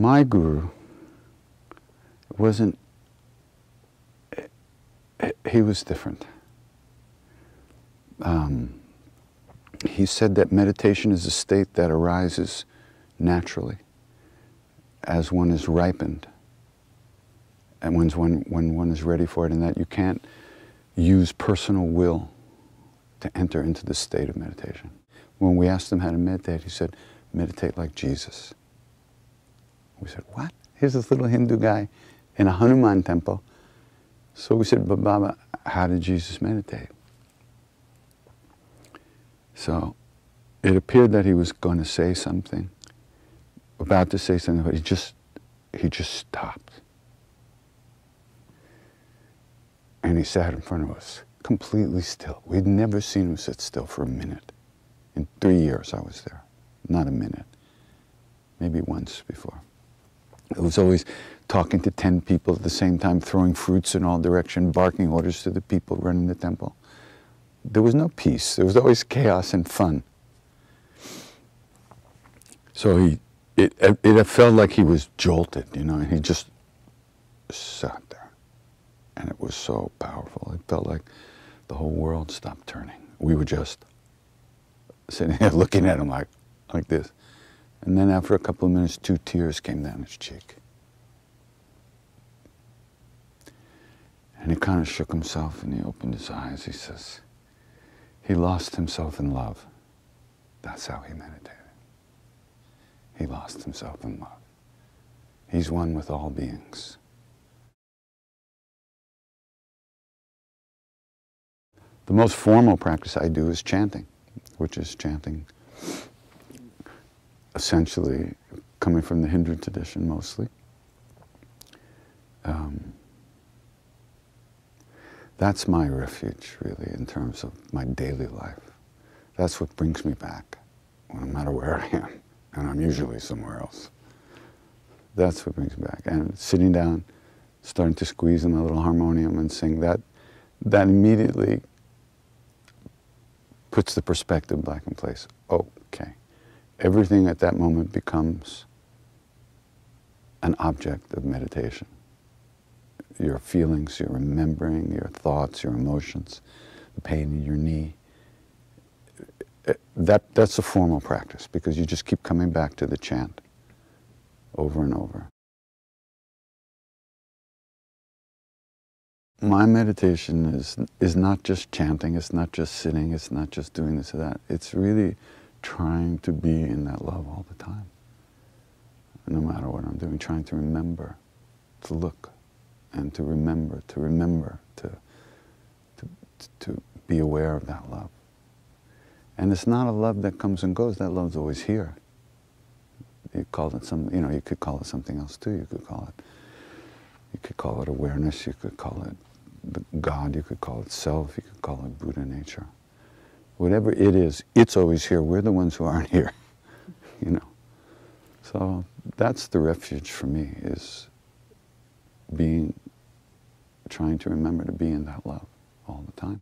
My guru wasn't, he was different. Um, he said that meditation is a state that arises naturally as one is ripened and when's when, when one is ready for it, and that you can't use personal will to enter into the state of meditation. When we asked him how to meditate, he said, meditate like Jesus. We said, what? Here's this little Hindu guy in a Hanuman temple. So we said, but Baba, how did Jesus meditate? So it appeared that he was going to say something, about to say something, but he just, he just stopped. And he sat in front of us, completely still. We'd never seen him sit still for a minute. In three years I was there, not a minute, maybe once before. It was always talking to 10 people at the same time, throwing fruits in all directions, barking orders to the people running the temple there was no peace. There was always chaos and fun. So he, it, it felt like he was jolted, you know, and he just sat there. And it was so powerful. It felt like the whole world stopped turning. We were just sitting there looking at him like, like this. And then after a couple of minutes, two tears came down his cheek. And he kind of shook himself and he opened his eyes. He says, he lost himself in love. That's how he meditated. He lost himself in love. He's one with all beings. The most formal practice I do is chanting, which is chanting essentially coming from the Hindu tradition mostly. Um, that's my refuge, really, in terms of my daily life. That's what brings me back, no matter where I am, and I'm usually somewhere else. That's what brings me back. And sitting down, starting to squeeze in my little harmonium and sing, that, that immediately puts the perspective back in place. Okay. Everything at that moment becomes an object of meditation your feelings, your remembering, your thoughts, your emotions, the pain in your knee. Uh, that, that's a formal practice because you just keep coming back to the chant over and over. My meditation is, is not just chanting, it's not just sitting, it's not just doing this or that. It's really trying to be in that love all the time. No matter what I'm doing, trying to remember, to look and to remember, to remember, to, to, to be aware of that love. And it's not a love that comes and goes, that love's always here. You call it some, you know, you could call it something else too. You could call it, you could call it awareness, you could call it God, you could call it self, you could call it Buddha nature. Whatever it is, it's always here. We're the ones who aren't here, you know. So that's the refuge for me, is being, trying to remember to be in that love all the time.